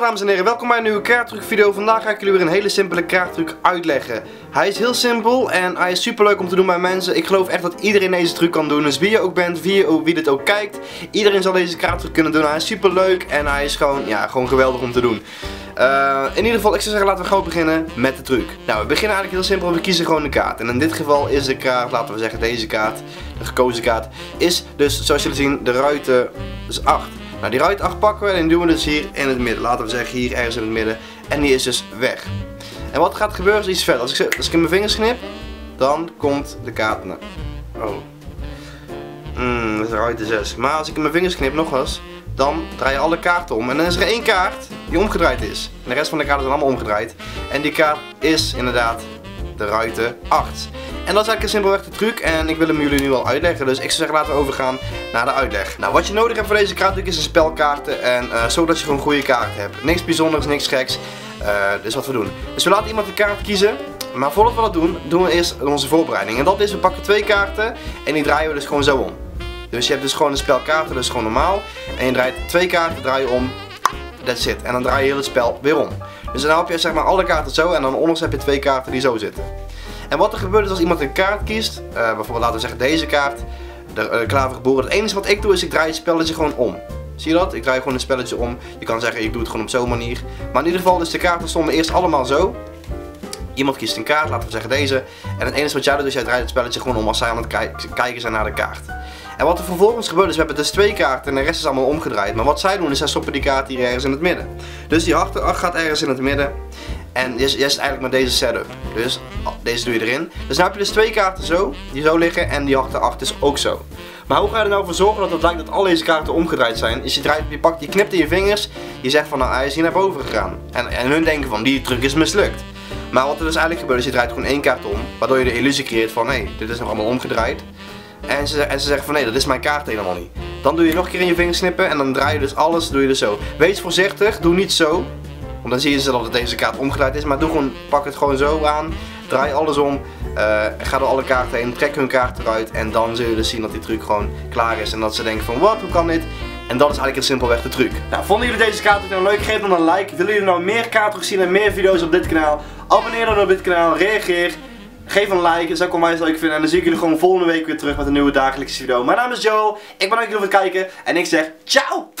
Dames en heren, welkom bij een nieuwe kaarttruc video. Vandaag ga ik jullie weer een hele simpele kaarttruc uitleggen. Hij is heel simpel en hij is super leuk om te doen bij mensen. Ik geloof echt dat iedereen deze truc kan doen. Dus wie je ook bent, wie, je, wie dit ook kijkt, iedereen zal deze kaarttruc kunnen doen. Hij is super leuk en hij is gewoon, ja, gewoon geweldig om te doen. Uh, in ieder geval, ik zou zeggen laten we gewoon beginnen met de truc. Nou, we beginnen eigenlijk heel simpel, we kiezen gewoon een kaart. En in dit geval is de kaart, laten we zeggen deze kaart, de gekozen kaart, is dus zoals jullie zien de ruiten dus 8. Nou die ruit 8 pakken we en doen we dus hier in het midden. Laten we zeggen hier ergens in het midden. En die is dus weg. En wat gaat gebeuren is iets verder. Als ik, als ik in mijn vingers knip, dan komt de kaart naar... Oh. Mmm, dat is ruit 6. Maar als ik in mijn vingers knip nog eens, dan draai je alle kaarten om. En dan is er één kaart die omgedraaid is. En de rest van de kaarten zijn allemaal omgedraaid. En die kaart is inderdaad de ruiten 8. En dat is eigenlijk simpelweg de truc en ik wil hem jullie nu al uitleggen. Dus ik zou zeggen laten we overgaan naar de uitleg. Nou wat je nodig hebt voor deze kaarttruc is een spelkaarten en uh, zodat je gewoon goede kaarten hebt. Niks bijzonders, niks geks. Uh, dus wat we doen. Dus we laten iemand een kaart kiezen. Maar voordat we dat doen, doen we eerst onze voorbereiding. En dat is, we pakken twee kaarten en die draaien we dus gewoon zo om. Dus je hebt dus gewoon een spel kaarten, dus gewoon normaal. En je draait twee kaarten, draai je om. That's. En dan draai je heel het spel weer om. Dus dan heb je zeg maar alle kaarten zo en dan onderste heb je twee kaarten die zo zitten. En wat er gebeurt is als iemand een kaart kiest, uh, bijvoorbeeld laten we zeggen deze kaart, de uh. Het enige wat ik doe is ik draai het spelletje gewoon om. Zie je dat? Ik draai gewoon een spelletje om. Je kan zeggen ik doe het gewoon op zo'n manier. Maar in ieder geval dus de kaarten stonden eerst allemaal zo. Iemand kiest een kaart, laten we zeggen deze. En het enige wat jij doet is jij draait het spelletje gewoon om als zij aan het kijken zijn naar de kaart. En wat er vervolgens gebeurt is, we hebben dus twee kaarten en de rest is allemaal omgedraaid. Maar wat zij doen is, zij stoppen die kaart hier ergens in het midden. Dus die achter gaat ergens in het midden. En je, zit eigenlijk met deze setup. Dus deze doe je erin. Dus nu heb je dus twee kaarten zo, die zo liggen en die achter is ook zo. Maar hoe ga je er nou voor zorgen dat het lijkt dat al deze kaarten omgedraaid zijn? Is je, draait, je, pakt, je knipt in je vingers, je zegt van nou hij is hier naar boven gegaan. En, en hun denken van die truc is mislukt. Maar wat er dus eigenlijk gebeurt is je draait gewoon één kaart om, waardoor je de illusie creëert van hé, hey, dit is nog allemaal omgedraaid. En ze, en ze zeggen van nee, dat is mijn kaart helemaal niet. Dan doe je nog een keer in je vingers knippen en dan draai je dus alles, doe je dus zo. Wees voorzichtig, doe niet zo. Want dan zie je ze dat het deze kaart omgedraaid is. Maar doe gewoon, pak het gewoon zo aan. Draai alles om. Uh, ga door alle kaarten heen. Trek hun kaart eruit. En dan zul je dus zien dat die truc gewoon klaar is. En dat ze denken van wat, hoe kan dit? En dat is eigenlijk simpelweg de truc. Nou, vonden jullie deze kaart nou leuk? Geef dan een like. Willen jullie nou meer kaarten zien en meer video's op dit kanaal? Abonneer dan op dit kanaal. Reageer. Geef een like, zou ik onwijs leuk vinden. En dan zie ik jullie gewoon volgende week weer terug met een nieuwe dagelijkse video. Mijn naam is Joel, ik bedank jullie voor het kijken en ik zeg ciao!